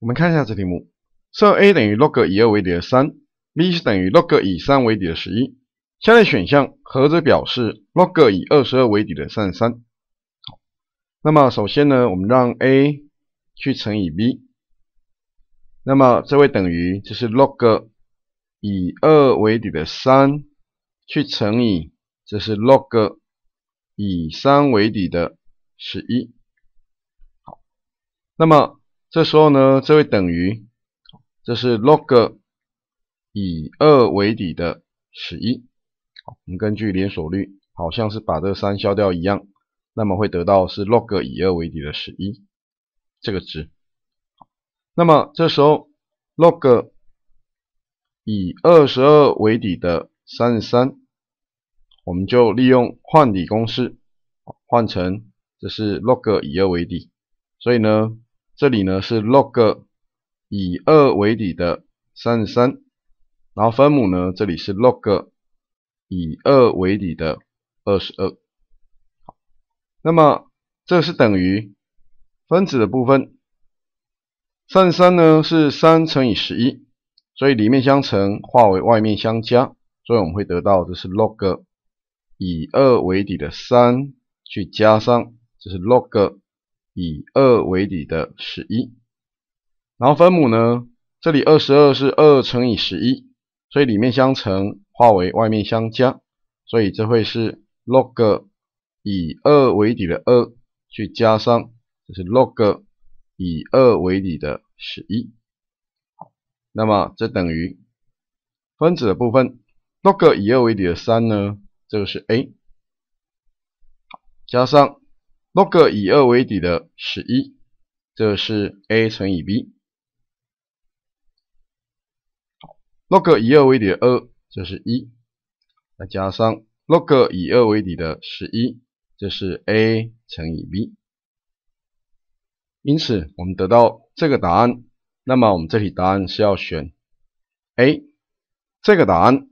我们看一下这题目，设 a 等于 log 以二为底的三，b 是等于 log 以三为底的十一。下列选项何者表示 log 以二十二为底的三十三？好，那么首先呢，我们让 a 去乘以 b，那么这会等于就是 log 以二为底的三去乘以这是 log 以三为底的十一。好，那么这时候呢，这会等于这是 log 以二为底的十一。我们根据连锁律，好像是把这个三消掉一样，那么会得到是 log 以二为底的十一这个值。那么这时候 log 以二十二为底的三十三，我们就利用换底公式换成这是 log 以二为底，所以呢这里呢是 log 以二为底的三十三，然后分母呢这里是 log。以二为底的二十二，好，那么这是等于分子的部分，三十三呢是三乘以十一，所以里面相乘化为外面相加，所以我们会得到这是 log 以二为底的三去加上这是 log 以二为底的十一，然后分母呢，这里二十二是二乘以十一，所以里面相乘。化为外面相加，所以这会是 log 以二为底的二去加上，这是 log 以二为底的十一。好，那么这等于分子的部分 log 以二为底的三呢，这个是 a，好，加上 log 以二为底的十一，这是 a 乘以 b，，log 以二为底的二。这是一，再加上 log 以二为底的十一，这是 a 乘以 b。因此，我们得到这个答案。那么，我们这题答案是要选 A。这个答案